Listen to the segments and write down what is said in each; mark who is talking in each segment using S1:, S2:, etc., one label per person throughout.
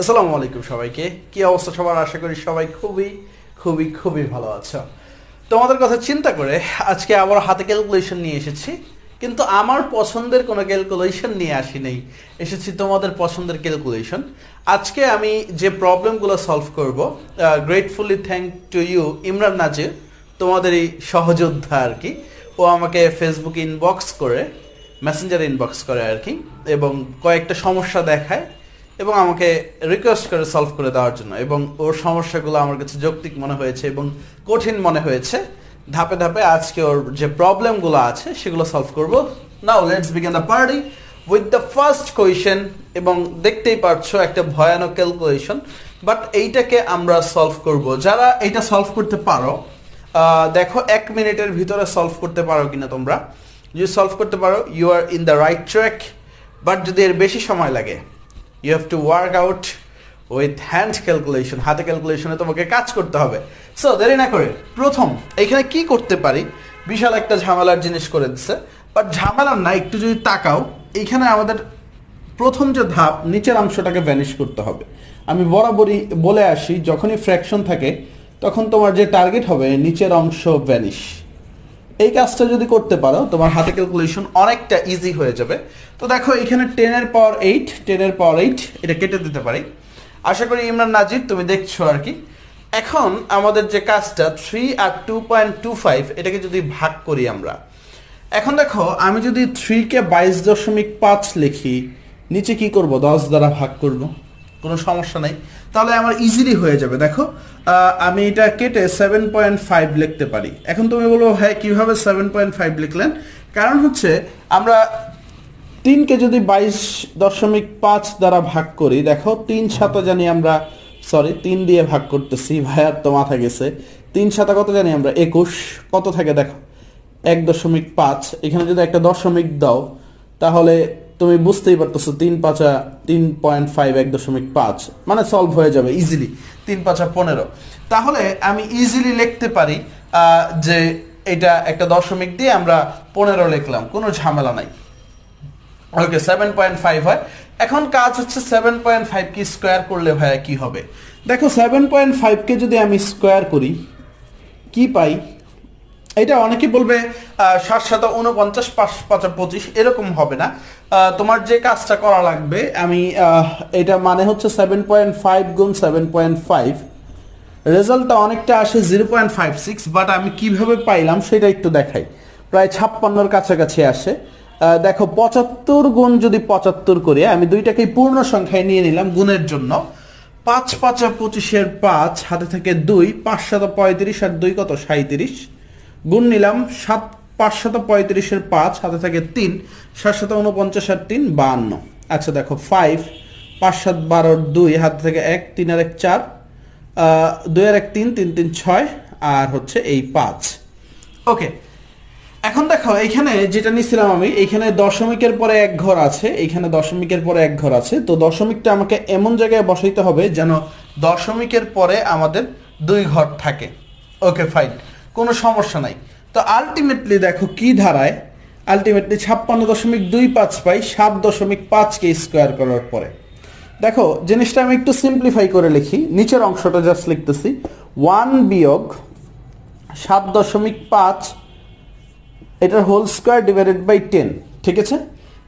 S1: আসসালামু আলাইকুম সবাইকে। কি অবস্থা সবার? আশা করি সবাই খুবই খুবই খুবই ভালো আছো। তোমাদের কথা চিন্তা করে আজকে আবার হাতে ক্যালকুলেশন নিয়ে এসেছি, কিন্তু আমার পছন্দের কোনো ক্যালকুলেশন নিয়ে আসি নেই। এসেছি তোমাদের পছন্দের ক্যালকুলেশন আজকে আমি যে প্রবলেমগুলো সলভ করব gratefully thank to you Imran Nazir, তোমাদের এই সহযোদ্ধা আর কি। ও আমাকে ফেসবুক ইনবক্স করে মেসেঞ্জার ইনবক্স করে আর কি, এবং কয়েকটা সমস্যা দেখায়। এবং আমাকে রিকোয়েস্ট করে সলভ করে দেওয়ার জন্য এবং ওর সমস্যাগুলো আমার কাছে যৌক্তিক মনে হয়েছে এবং কঠিন মনে হয়েছে। ধাপে ধাপে আজকে ওর যে প্রবলেমগুলো আছে সেগুলো সলভ করব। Now let's begin the party with the first question এবং দেখতেই পারছ একটা ভয়ানক ক্যালকুলেশন বাট এইটাকে আমরা সলভ করব। যারা এইটা সলভ করতে পারো দেখো এক মিনিটের ভিতরে সলভ করতে পারো কিনা তোমরা। যদি সলভ করতে পারো you are in the right track but যদি এর বেশি সময় লাগে you have to work out with hand calculation হাতে ক্যালকুলেশনে তোমাকে কাজ করতে হবে। সো দেরি না করে। প্রথম, এখানে কি করতে পারি? বিশাল একটা ঝামেলার জিনিস করে দিচ্ছে বাট ঝামেলার না, একটু যদি তাকাও এইখানে আমাদের প্রথম যে ধাপ, নিচের অংশটাকে ভ্যানিশ করতে হবে। আমি বরাবরই বলে আসি, যখনই ফ্র্যাকশন থাকে, তখন তোমার যে টার্গেট হবে, নিচের অংশ ভ্যানিশ এই কাজটা যদি করতে পারো, তোমার হাতে ক্যালকুলেশন অনেকটা ইজি হয়ে যাবে। তো দেখো, এখানে টেনের পাওয়ার এইট টেনের পাওয়ার এইট এটা কেটে দিতে পারি। আশা করি ইমরান নাজির, তুমি দেখছ আর কি। এখন আমাদের যে কাজটা থ্রি আর টু পয়েন্ট টু ফাইভ এটাকে যদি ভাগ করি আমরা। এখন দেখো, আমি যদি থ্রিকে বাইশ দশমিক পাঁচ লিখি, নিচে কি করব? দশ দ্বারা ভাগ করব। কোনো সমস্যা নাই। তাহলে আমার ইজিলি হয়ে যাবে। দেখো আমি এটা কেটে সেভেন পয়েন্ট ফাইভ লিখতে পারি। এখন তুমি বলব হ্যাঁ কীভাবে সেভেন পয়েন্ট ফাইভ লিখলেন? কারণ হচ্ছে, আমরা তিনকে যদি বাইশ দশমিক পাঁচ দ্বারা ভাগ করি, দেখো, তিন সাতা জানি আমরা সরি তিন দিয়ে ভাগ করতেছি ভাইয়ার তো মাথা গেছে। তিন সাতা কত জানি আমরা? একুশ। কত থাকে দেখো? এক দশমিক পাঁচ। এখানে যদি একটা দশমিক দাও, তাহলে তুমি বুঝতেই পারতেছো, তিন পাঁচা তিন পয়েন্ট ফাইভ এক দশমিক পাঁচ মানে সলভ হয়ে যাবে ইজিলি তিন পাঁচা পনেরো। তাহলে আমি ইজিলি লিখতে পারি যে এটা একটা দশমিক দিয়ে আমরা পনেরো লিখলাম, কোনো ঝামেলা নাই। ওকে সেভেন পয়েন্ট ফাইভ হয়। এখন কাজ হচ্ছে সেভেন পয়েন্ট ফাইভ কি স্কোয়ার করলে ভাইয়া কি হবে? দেখো সেভেন পয়েন্ট ফাইভকে যদি আমি স্কোয়ার করি, কি পাই? এটা অনেকে বলবে সাত সাত উনপঞ্চাশ পাঁচ পাঁচ পঁচিশ, এরকম হবে না। তোমার যে কাজটা করা লাগবে, আমি এটা মানে হচ্ছে সেভেন পয়েন্ট ফাইভ গুণ সেভেন পয়েন্ট ফাইভ রেজাল্টটা অনেকটা আসে zero point five six but আমি কীভাবে পাইলাম সেটা একটু দেখাই। প্রায় ছাপ্পান্নর কাছাকাছি আসে। দেখো, পঁচাত্তর গুণ যদি পঁচাত্তর করে, আমি দুইটাকেই পূর্ণ সংখ্যায় নিয়ে নিলাম গুণের জন্য। পাঁচ পাঁচা পঁচিশের পাঁচ, হাতে থেকে দুই, পাঁচ শত পঁয়ত্রিশ আর দুই কত? সাঁত্রিশ গুণ নিলাম সাত পাঁচ শত পঁয়ত্রিশের পাঁচ, হাতে থেকে তিন সাত শত উনপঞ্চাশ আর তিন, বাহান্ন। আচ্ছা দেখো ফাইভ পাঁচ সাত বারোর দুই, হাতে থেকে এক, তিন আর এক চার দুই আর এক তিন তিন তিন ছয়, আর হচ্ছে এই পাঁচ। ওকে এখন দেখো, এখানে যেটা নিছিলাম আমি, এখানে দশমিকের পরে এক ঘর আছে, এখানে দশমিকের পরে এক ঘর আছে, তো দশমিকটা আমাকে এমন জায়গায় বসাইতে হবে যেন দশমিকের পরে আমাদের দুই ঘর থাকে। ওকে ফাইন কোনো সমস্যা নাই। তো আলটিমেটলি দেখো কি ধারায়? আলটিমেটলি ছাপ্পান্ন দশমিক দুই পাঁচ পাই সাত দশমিক পাঁচকে স্কোয়ার করার পরে। দেখো, জিনিসটা আমি একটু সিম্পলিফাই করে লিখি। নিচের অংশটা জাস্ট লিখতেছি। ওয়ান বিয়োগ সাত দশমিক পাঁচ এটার whole square divided by ten ঠিক আছে?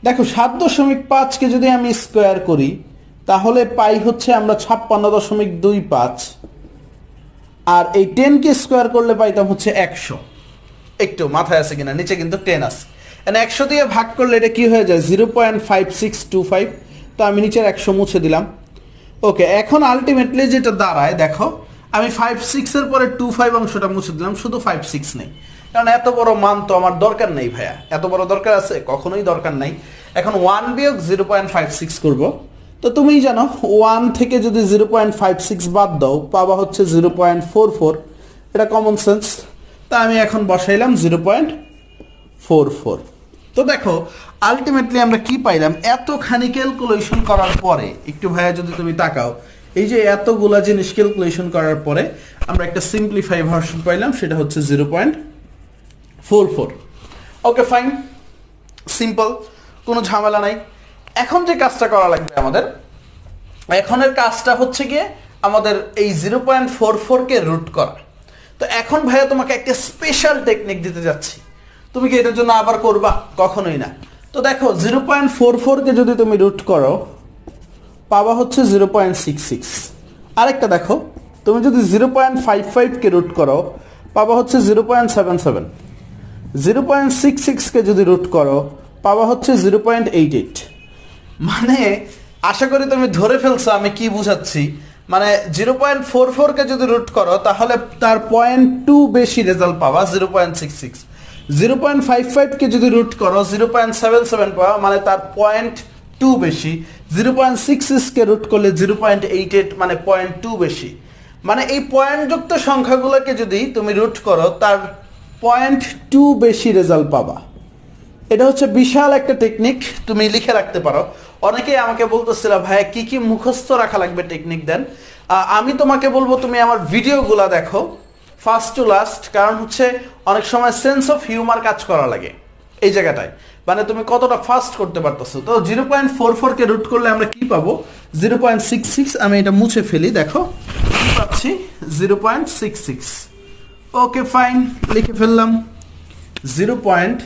S1: দেখো, সাত দশমিক পাঁচকে যদি আমি স্কোয়ার করি, তাহলে পাই হচ্ছে আমরা ছাপ্পান্ন দশমিক দুই পাঁচ। আর এই টেনকে স্কোয়ার করলে পাইতাম হচ্ছে একশো। একটু মাথায় আছে কিনা? নিচে কিন্তু টেন আছে। এখানে একশো দিয়ে ভাগ করলে এটা কি হয়ে যায়? Zero point five six two five তো আমি নিচের একশো মুছে দিলাম। ওকে এখন আলটিমেটলি যেটা দাঁড়ায়, দেখো, আমি ফাইভ সিক্সের পরে টু ফাইভ অংশটা মুছে দিলাম, শুধু ফাইভ সিক্স নেই। কারণ এত বড় মান তো আমার দরকার নেই ভাইয়া। এত বড় দরকার আছে? কখনোই দরকার নাই। এখন ওয়ান বিয়োগ জিরো পয়েন্ট ফাইভ সিক্স করব। তো তুমিই জানো ওয়ান থেকে যদি জিরো পয়েন্ট ফাইভ সিক্স বাদ দাও পাবা হচ্ছে জিরো পয়েন্ট ফোর ফোর এটা কমন সেন্স তা আমি এখন বসাইলাম জিরো পয়েন্ট ফোর ফোর তো দেখো আলটিমেটলি আমরা কি পাইলাম? এতখানি ক্যালকুলেশন করার পরে, একটু ভাইয়া যদি তুমি তাকাও, এই যে এতগুলা জিনিস ক্যালকুলেশন করার পরে, আমরা একটা সিম্পলিফাই ভার্সন পাইলাম, সেটা হচ্ছে zero point four four okay fine simple কোনো ঝামেলা নাই। এখন যে কাজটা করা লাগবে আমাদের, এখনের কাজটা হচ্ছে গিয়ে আমাদের এই জিরো পয়েন্ট ফোর ফোরকে রুট করা। তো এখন ভাইয়া তোমাকে একটা স্পেশাল টেকনিক দিতে যাচ্ছি। তুমি কি এটার জন্য আবার করবা? কখনোই না। তো দেখো, জিরো পয়েন্ট ফোর ফোরকে যদি তুমি রুট করো পাবা হচ্ছে জিরো পয়েন্ট সিক্স সিক্স। আরেকটা দেখো, তুমি যদি জিরো পয়েন্ট ফাইভ ফাইভকে রুট করো পাবা হচ্ছে zero point seven seven. Zero point six সিক্সকে যদি রুট করো পাবা হচ্ছে জিরো পয়েন্ট এইট এইট। মানে আশা করি তুমি ধরে ফেলছো আমি কি বুঝাচ্ছি। মানে জিরো পয়েন্ট ফোর ফোরকে যদি রুট করো, তাহলে তার পয়েন্ট টু বেশি রেজাল্ট পাবা zero point six six zero point five ফাইভকে যদি রুট করো জিরো পয়েন্ট সেভেন সেভেন পাবা মানে তার পয়েন্ট টু বেশি। জিরো পয়েন্ট সিক্স সিক্সকে রুট করলে জিরো পয়েন্ট এইট এইট মানে পয়েন্ট টু বেশি। মানে এই পয়েন্টযুক্ত সংখ্যাগুলোকে যদি তুমি রুট করো, তার পয়েন্ট টু বেশি রেজাল্ট পাবা। এটা হচ্ছে বিশাল একটা টেকনিক তুমি লিখে রাখতে পারো। অনেকেই আমাকে বলতেছিল, ভাই, কি কি মুখস্থ রাখা লাগবে টেকনিক দেন? আমি তোমাকে বলব, তুমি আমার ভিডিওগুলা দেখো ফার্স্ট টু লাস্ট কারণ হচ্ছে অনেক সময় সেন্স অফ হিউমার কাজ করা লাগে এই জায়গাটায়। মানে তুমি কতটা ফাস্ট করতে পারতেছো। তো জিরো পয়েন্ট ফোর ফোরকে রুট করলে আমরা কি পাবো? জিরো পয়েন্ট সিক্স সিক্স আমি এটা মুছে ফেলি, দেখো। কি পাচ্ছি? Zero point six six okay fine লিখে ফেললাম। জিরো পয়েন্ট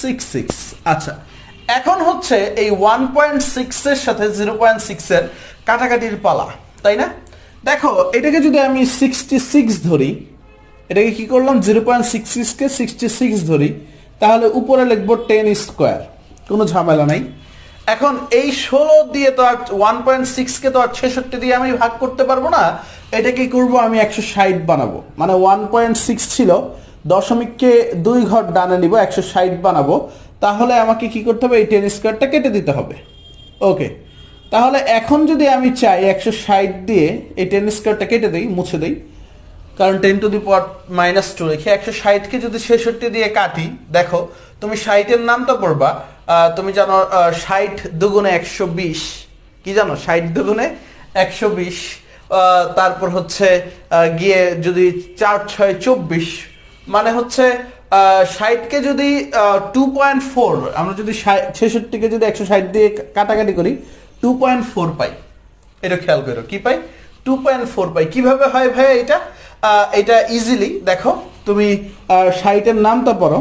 S1: সিক্স সিক্স আচ্ছা এখন হচ্ছে এই ওয়ান পয়েন্ট সিক্সের সাথে জিরো পয়েন্ট সিক্সের কাটাকাটির পালা, তাই না? দেখো, এটাকে যদি আমি সিক্সটি সিক্স ধরি, এটাকে কি করলাম? জিরো পয়েন্ট সিক্স সিক্সকে সিক্সটি সিক্স ধরি, তাহলে উপরে লিখব টেন স্কোয়ার কোনো ঝামেলা নাই। এখন এই ষোলো দিয়ে তো আর ওয়ান পয়েন্ট সিক্সকে তো আর ছেষট্টি দিয়ে আমি ভাগ করতে পারব না এটা কি করব? আমি একশো ষাট বানাবো। মানে ওয়ান পয়েন্ট সিক্স ছিল দশমিককে দুই ঘর ডানে নিব, একশো ষাট বানাবো। তাহলে আমাকে কি করতে হবে? এই টেন স্কোয়ারটা কেটে দিতে হবে। ওকে। তাহলে এখন যদি আমি চাই একশো ষাট দিয়ে এই টেন স্কোয়ারটা কেটে দিই, মুছে দিই, কারণ ten to the power minus two রেখে একশো ষাটকে যদি ছেষট্টি দিয়ে কাটি, দেখো, তুমি ষাটের নাম তো পড়বা তুমি জানো ষাট দুগুণে একশো বিশ। কি জানো? ষাট দুগুণে একশো বিশ। তারপর হচ্ছে গিয়ে যদি চার ছয় চব্বিশ মানে হচ্ছে ষাটকে যদি টু পয়েন্ট ফোর আমরা যদি ছেষট্টিকে যদি একশো ষাট দিয়ে কাটাকাটি করি টু পয়েন্ট ফোর পাই। এটা খেয়াল করো, কি পাই? টু পয়েন্ট ফোর পাই। কীভাবে হয় ভাই এটা? এটা ইজিলি দেখো, তুমি ষাটের নামটা পড়ো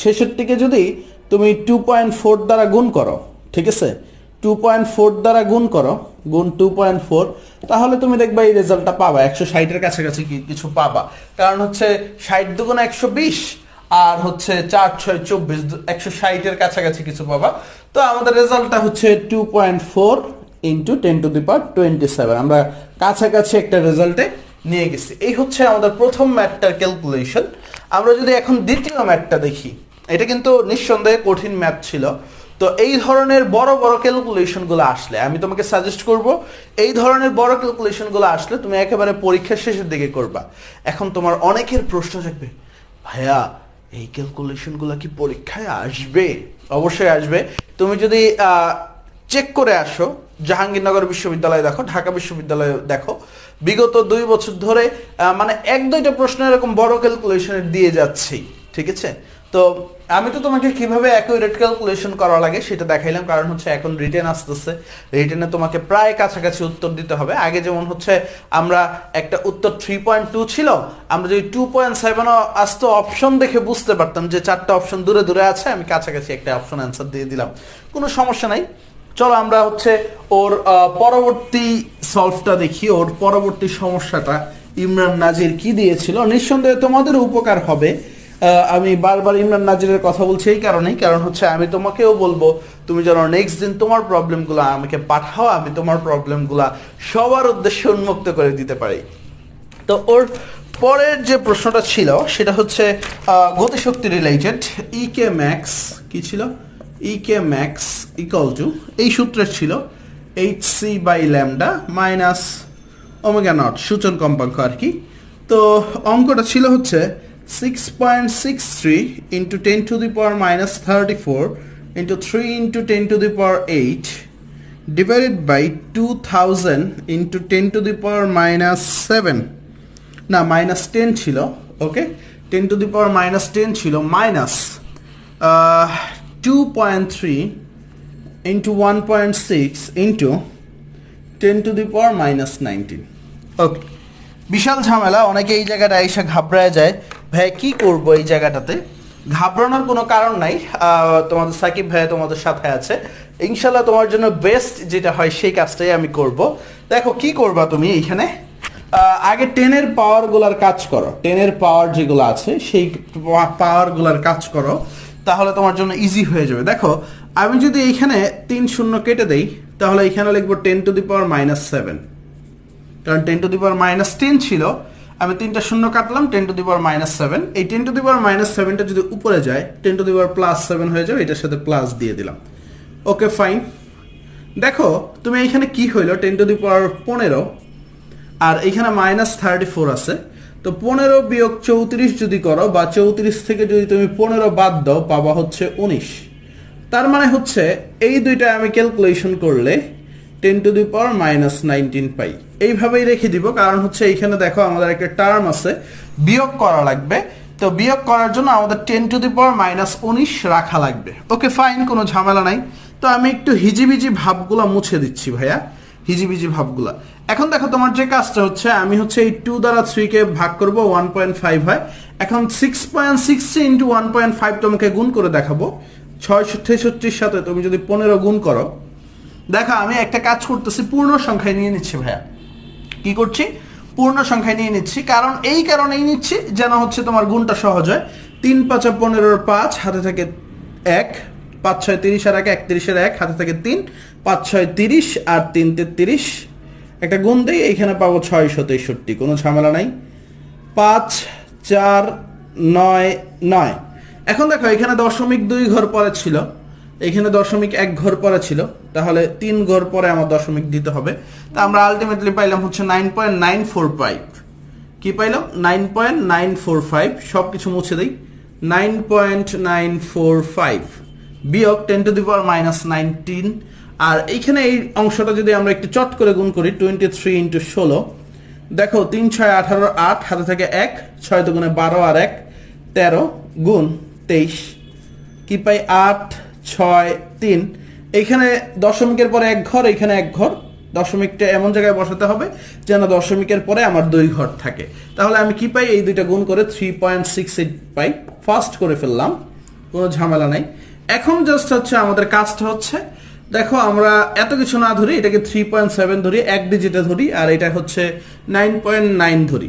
S1: ছেষট্টিকে যদি তুমি টু পয়েন্ট ফোর দ্বারা গুণ করো, ঠিক আছে? টু পয়েন্ট ফোর দ্বারা গুণ করো, গুণ টু পয়েন্ট ফোর তাহলে তুমি দেখবা এই রেজাল্টটা পাবা। একশো ষাটের কাছাকাছি কিছু পাবা। কারণ হচ্ছে ষাট দুগুণ একশো বিশ আর হচ্ছে চার ছয় চব্বিশ একশো ষাটের কাছাকাছি কিছু পাবা। তো আমাদের রেজাল্টটা হচ্ছে two point four into ten to the power twenty seven আমরা কাছাকাছি একটা রেজাল্টে নিয়ে গেছি। এই হচ্ছে আমাদের প্রথম ম্যাথটার ক্যালকুলেশন আমরা যদি এখন দ্বিতীয় ম্যাথটা দেখি, এটা কিন্তু নিঃসন্দেহে কঠিন ম্যাথ ছিল। তো এই ধরনের বড় বড় ক্যালকুলেশনগুলো আসলে, আমি তোমাকে সাজেস্ট করব, এই ধরনের বড় ক্যালকুলেশনগুলো আসলে তুমি একেবারে পরীক্ষার শেষের দিকে করবা। এখন তোমার অনেকের প্রশ্ন থাকবে, ভাইয়া, এই ক্যালকুলেশনগুলো কি পরীক্ষায় আসবে? অবশ্যই আসবে। তুমি যদি চেক করে আসো, জাহাঙ্গীরনগর বিশ্ববিদ্যালয়ে দেখো, ঢাকা বিশ্ববিদ্যালয়ে দেখো, বিগত দুই বছর ধরে মানে এক দুইটা প্রশ্ন এরকম বড় ক্যালকুলেশনের দিয়ে যাচ্ছি, ঠিক আছে? তো আমি তো তোমাকে কীভাবে অ্যাকুরেট ক্যালকুলেশন করা লাগে সেটা দেখাইলাম, কারণ হচ্ছে এখন রিটেন আসতেছে। রিটেনে তোমাকে প্রায় কাছাকাছি উত্তর দিতে হবে। আগে যেমন হচ্ছে আমরা একটা উত্তর থ্রি পয়েন্ট টু ছিল, আমরা যদি টু পয়েন্ট সেভেনও আসতো অপশন দেখে বুঝতে পারতাম যে চারটা অপশন দূরে দূরে আছে, আমি কাছাকাছি একটা অপশন অ্যান্সার দিয়ে দিলাম। কোনো সমস্যা নাই। চলো আমরা হচ্ছে ওর পরবর্তী সলভটা দেখি। ওর পরবর্তী সমস্যাটা ইমরান নাজির কি দিয়েছিল? নিঃসন্দেহে তোমাদের উপকার হবে। আমি বারবার ইমরান নাজিরের কথা বলছি এই কারণেই, কারণ হচ্ছে আমি তোমাকেও বলব, তুমি যেন নেক্সট দিন তোমার প্রবলেমগুলো আমাকে পাঠাও, আমি তোমার প্রবলেমগুলো সবার উদ্দেশ্যে উন্মুক্ত করে দিতে পারি। তো ওর পরের যে প্রশ্নটা ছিল, সেটা হচ্ছে গতিশক্তি রিলেটেড ই কে ম্যাক্স কি ছিল? E K max equal to এই সূত্রের ছিল H C by lambda minus omega naught সূচন কম্পাঙ্ক আর কি। তো অঙ্কটা ছিল হচ্ছে six point six three into ten to the power minus thirty four into three into ten to the power eight divided by two thousand into ten to the power minus seven না minus ten ছিল okay ten to the power minus ten ছিল minus two point three into one point six into ten to the power minus nineteen okay বিশাল ঝামেলা, অনেকে এই জায়গাটা এসে ঘাবড়ায় যায়। ভাই, কি করব এই জায়গাটাতে? ঘাবড়ানোর কোনো কারণ নাই। তোমাদের সাকিব ভাই তোমাদের সাথে আছে। ইনশাল্লাহ তোমার জন্য বেস্ট যেটা হয় সেই কাজটাই আমি করব। দেখো, কি করবা তুমি এইখানে? আগে টেনের পাওয়ারগুলোর কাজ করো। টেনের পাওয়ার যেগুলো আছে, সেই পাওয়ারগুলোর কাজ করো। তাহলে তোমার জন্য ইজি হয়ে যাবে। দেখো, আমি যদি এইখানে তিন শূন্য কেটে দেই, তাহলে এখানে লিখব ten to the power minus seven কারণ ten to the power minus ten ছিল। আমি তিনটা শূন্য কাটলাম ten to the power minus seven এই ten to the power minus সেভেনটা যদি উপরে যায় ten to the power plus seven হয়ে যাবে, এটার সাথে প্লাস দিয়ে দিলাম। ওকে ফাইন দেখো, তুমি এইখানে কি হইল? টেন টু দি পাওয়ার পনেরো, আর এইখানে মাইনাস থার্টি ফোর আছে। তো পনেরো বিয়োগ চৌত্রিশ যদি করো, বা চৌত্রিশ থেকে যদি তুমি পনেরো বাদ দাও পাবা হচ্ছে উনিশ। তার মানে হচ্ছে, এই দুইটা আমি ক্যালকুলেশন করলে ten to the power minus nineteen পাই এইভাবেই রেখে দিব, কারণ হচ্ছে এইখানে দেখো আমাদের একটা টার্ম আছে, বিয়োগ করা লাগবে। তো বিয়োগ করার জন্য আমাদের ten to the power minus উনিশ রাখা লাগবে। ওকে ফাইন কোনো ঝামেলা নাই। তো আমি একটু হিজিবিজি ভাবগুলো মুছে দিচ্ছি ভাইয়া। হিজিবিজি ভাবগুলা। এখন দেখো তোমার যে কাজটা হচ্ছে, আমি হচ্ছে এই টু দ্বারা থ্রিকে ভাগ করব ওয়ান পয়েন্ট ফাইভ হয়। এখন six point sixty into one point five তোমাকে গুণ করে দেখাবো। ছয়শো তেষট্টির সাথে তুমি যদি পনেরো গুণ করো দেখো, আমি একটা কাজ করতেছি, পূর্ণ সংখ্যায় নিয়ে নিচ্ছি ভাইয়া। কি করছি? পূর্ণ সংখ্যায় নিয়ে নিচ্ছি, কারণ এই কারণেই নিচ্ছি যেন হচ্ছে তোমার গুণটা সহজ হয়। তিন পাঁচা পনেরোর পাঁচ, হাতে থাকে এক, পাঁচ ছয় তিরিশ আর এক একত্রিশের এক, হাতে থাকে তিন, পাঁচ ছয় তিরিশ আর তিন তেত্রিশ। একটা গুণ দেই, এইখানে পাবো ছয়শো তেষট্টি, কোনো ঝামেলা নাই। পাঁচ, চার, নয় নয়। এখন দেখো, এখানে দশমিক দুই ঘর পরে ছিল। এখানে দশমিক এক ঘর পরে ছিল, তাহলে তিন ঘর পরে আমার দশমিক দিতে হবে। তা আমরা আলটিমেটলি পাইলাম হচ্ছে nine point nine four five কি পাইলাম? Nine point nine four five সব কিছু মুছে দিই। Nine point nine four five বিয়োগ ten to the power minus nineteen আর এইখানে এই অংশটা যদি আমরা একটু চট করে গুণ করি টোয়েন্টি থ্রি ইন্টু ষোলো। দেখো, তিন ছয় আঠারো আট, হাতে থেকে এক, ছয় দুগুণে বারো আর এক, তেরো গুণ তেইশ। কি পাই? আট ছয়, তিন। এইখানে দশমিকের পরে এক ঘর এইখানে এক ঘর। দশমিকটা এমন জায়গায় বসাতে হবে যেন দশমিকের পরে আমার দুই ঘর থাকে। তাহলে আমি কি পাই? এই দুইটা গুণ করে থ্রি পয়েন্ট সিক্স এইট পাই। ফার্স্ট করে ফেললাম, কোনো ঝামেলা নাই। এখন জাস্ট হচ্ছে আমাদের কাজটা হচ্ছে, দেখো আমরা এত কিছু না ধরি, এটাকে থ্রি পয়েন্ট সেভেন ধরি, এক ডিজিটে ধরি, আর এটা হচ্ছে নাইন পয়েন্ট নাইন ধরি।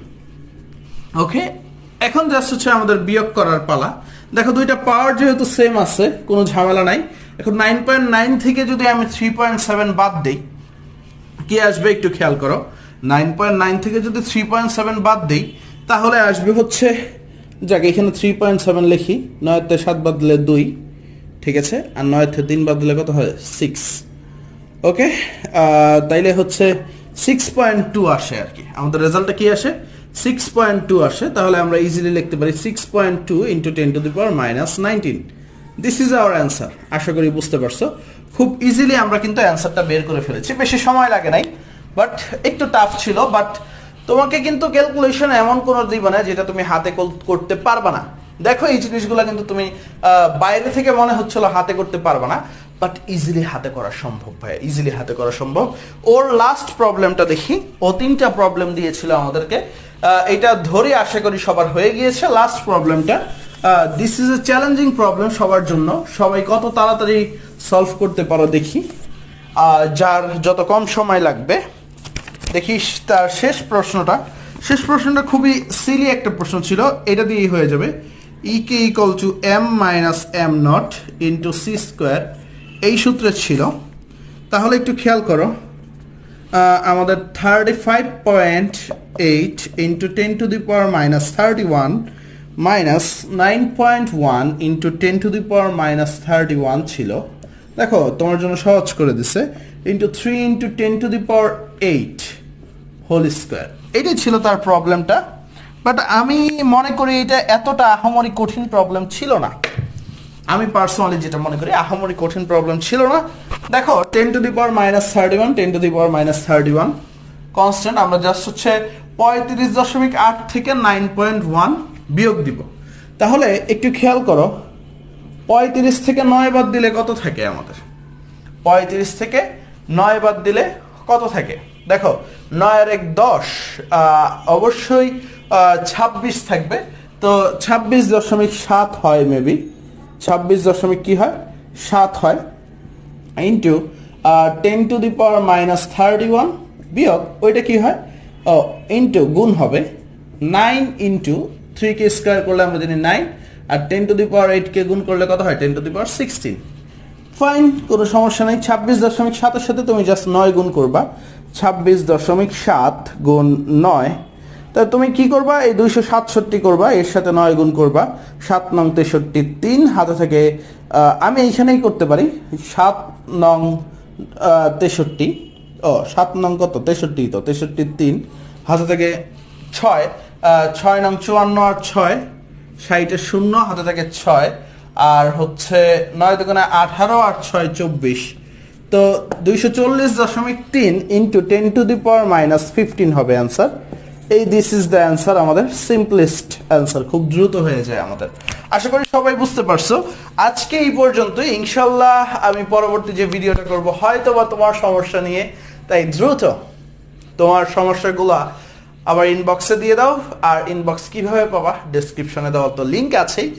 S1: ওকে এখন জাস্ট হচ্ছে আমাদের বিয়োগ করার পালা। দেখো, দুইটা পাওয়ার যেহেতু সেম আছে, কোনো ঝামেলা নাই। এখন নাইন পয়েন্ট নাইন থেকে যদি আমি থ্রি পয়েন্ট সেভেন বাদ দিই, কি আসবে একটু খেয়াল করো। নাইন পয়েন্ট নাইন থেকে যদি থ্রি পয়েন্ট সেভেন বাদ দিই, তাহলে আসবে হচ্ছে, যাক, এখানে থ্রি পয়েন্ট সেভেন লিখি, নয়তে সাত বাদ দিলে দুই, ঠিক আছে? আর নয়তে তিন বাদ দিলে কত হয়? সিক্স ওকে তাইলে হচ্ছে সিক্স পয়েন্ট টু আসে আর কি। আমাদের রেজাল্টটা কি আসে? সিক্স পয়েন্ট টু আসে, তাহলে আমরা ইজিলি লিখতে পারি six point two into ten to the power minus nineteen this is our answer আশা করি বুঝতে পারছ। খুব ইজিলি আমরা কিন্তু অ্যান্সারটা বের করে ফেলেছি, বেশি সময় লাগে নাই বাট একটু টাফ ছিল বাট তোমাকে কিন্তু ক্যালকুলেশন এমন কোনো দিবে না যেটা তুমি হাতে করতে পারবে না। দেখো এই জিনিসগুলো কিন্তু তুমি বাইরে থেকে মনে হচ্ছিল হাতে করতে পারবে না বাট ইজিলি হাতে করা সম্ভব ভাই ইজিলি হাতে করা সম্ভব। ওর লাস্ট প্রবলেমটা দেখি, ও তিনটা প্রবলেম দিয়েছিল আমাদেরকে। এটা ধরে আশা করি সবার হয়ে গিয়েছে। লাস্ট প্রবলেমটা this is a challenging problem সবার জন্য। সবাই কত তাড়াতাড়ি সলভ করতে পারো দেখি। যার যত কম সময় লাগবে, দেখি তার শেষ প্রশ্নটা। শেষ প্রশ্নটা খুবই সিলি একটা প্রশ্ন ছিল, এটা দিয়েই হয়ে যাবে। E K equal to M minus M naught into C square এই সূত্রে ছিল। তাহলে একটু খেয়াল করো। আমাদের thirty five point eight into ten to the power minus thirty one minus nine point one into ten to the power minus thirty one ছিল। দেখো, তোমার জন্য সহজ করে দিছে। Into three into ten to the power eight whole square এটাই ছিল তার প্রবলেমটা বাট আমি মনে করি এটা এতটা আহামরি কঠিন প্রবলেম ছিল না। আমি পার্সোনালি যেটা মনে করি, আহামরি কঠিন প্রবলেম ছিল না। দেখো ten to the power minus thirty one ten to the power minus thirty one constant আমরা জাস্ট হচ্ছে পঁয়ত্রিশ দশমিক আট থেকে নাইন পয়েন্ট ওয়ান বিয়োগ দিব। তাহলে একটু খেয়াল করো, পঁয়ত্রিশ থেকে নয় বাদ দিলে কত থাকে আমাদের? পঁয়ত্রিশ থেকে নয় বাদ দিলে কত থাকে? দেখো নয় আর এক দশ অবশ্যই ছাব্বিশ থাকবে। তো ছাব্বিশ দশমিক সাত হয় মেবি ছাব্বিশ দশমিক কি হয়? সাত হয়। Into ten to the power minus thirty one বিয়োগ, ওইটা কি হয়? ও ইন্টু গুণ হবে নাইন ইন্টু থ্রি কে স্কোয়ার করলে আমরা জানি nine R ten to the power eight কে গুণ করলে কত হয়? Ten to the power sixteen fine কোনো সমস্যা নেই। ছাব্বিশ দশমিক সাতের সাথে তুমি জাস্ট নয় গুণ করবা। ছাব্বিশ দশমিক সাত গুণ নয় তা তুমি কি করবা? এই দুইশো সাতষট্টি করবা, এর সাথে নয় গুণ করবা। সাত নং তেষট্টি তিন হাতে থেকে আমি এইখানেই করতে পারি। সাত নং তেষট্টি, ও, সাত নং কত? তেষট্টি তো, তেষট্টি তিন হাতে থেকে ছয় ছয় নং চুয়ান্ন আর ছয় ষাটের শূন্য, হাতে থাকে ছয়, আর হচ্ছে নয় দোকানে আঠারো আর ছয় চব্বিশ। তো দুইশো চল্লিশ দশমিক তিন into ten to the power minus fifteen হবে অ্যান্সার এই দিস ইজ দ্য অ্যান্সার আমাদের সিম্পলেস্ট অ্যান্সার খুব দ্রুত হয়ে যায় আমাদের। আশা করি সবাই বুঝতে পারছ। আজকে এই পর্যন্ত ইনশাল্লাহ আমি পরবর্তী যে ভিডিওটা করব হয়তো বা তোমার সমস্যা নিয়ে, তাই দ্রুত তোমার সমস্যাগুলো আবার ইনবক্সে দিয়ে দাও। আর ইনবক্স কীভাবে পাবা ডেসক্রিপশনে দেওয়া তো লিঙ্ক আছেই।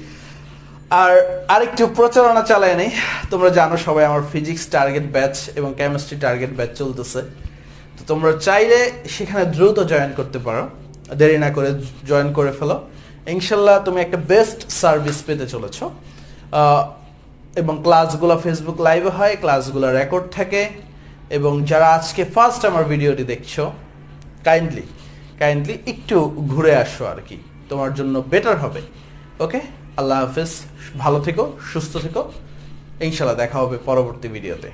S1: আর আরেকটু প্রচারণা চালায় নেই। তোমরা জানো সবাই আমার ফিজিক্স টার্গেট ব্যাচ এবং কেমিস্ট্রি টার্গেট ব্যাচ চলতেছে। তো তোমরা চাইলে সেখানে দ্রুত জয়েন করতে পারো। দেরি না করে জয়েন করে ফেলো। ইনশাল্লাহ তুমি একটা বেস্ট সার্ভিস পেতে চলেছ। এবং ক্লাসগুলো ফেসবুক লাইভে হয় ক্লাসগুলো রেকর্ড থাকে। এবং যারা আজকে ফার্স্ট আমার ভিডিওটি দেখছ কাইন্ডলি কাইন্ডলি একটু ঘুরে আসো আর কি। তোমার জন্য বেটার হবে। ওকে আল্লাহ হাফিজ। ভালো থেকো, সুস্থ থেকো। ইনশাল্লাহ দেখা হবে পরবর্তী ভিডিওতে।